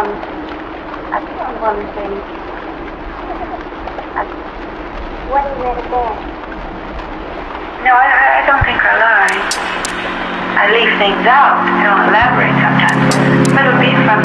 one. I think on one thing. I, when you made a bed. No, I, I don't think I lie. I leave things out. I don't elaborate sometimes. But it'll be fun.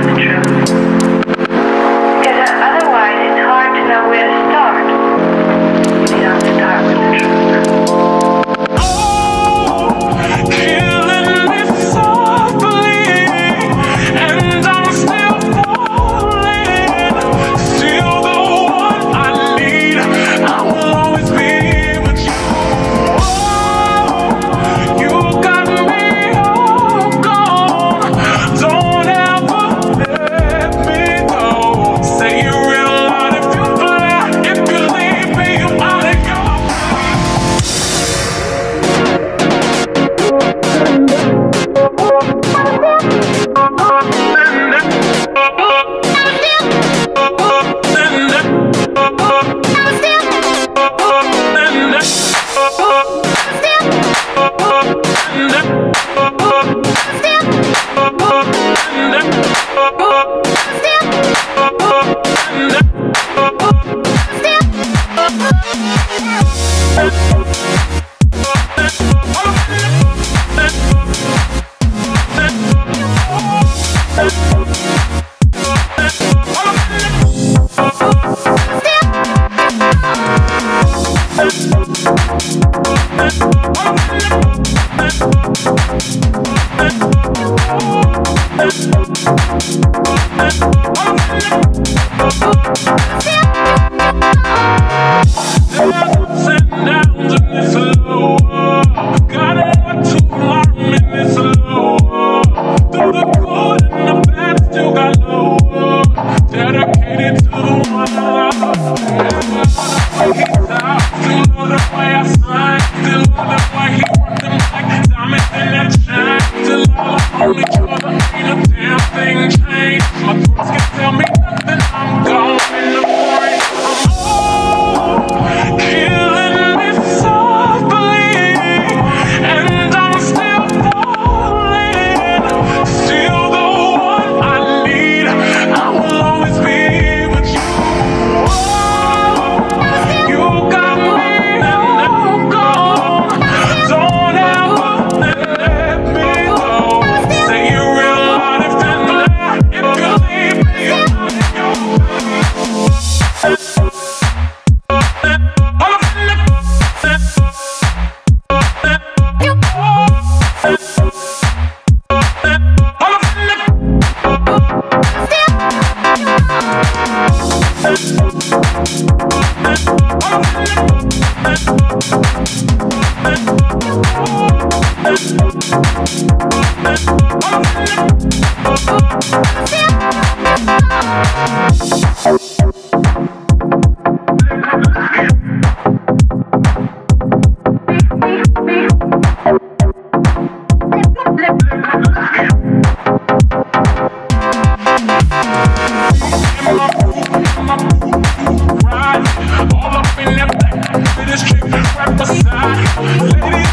Step. Thank Just keep the rap aside. Lady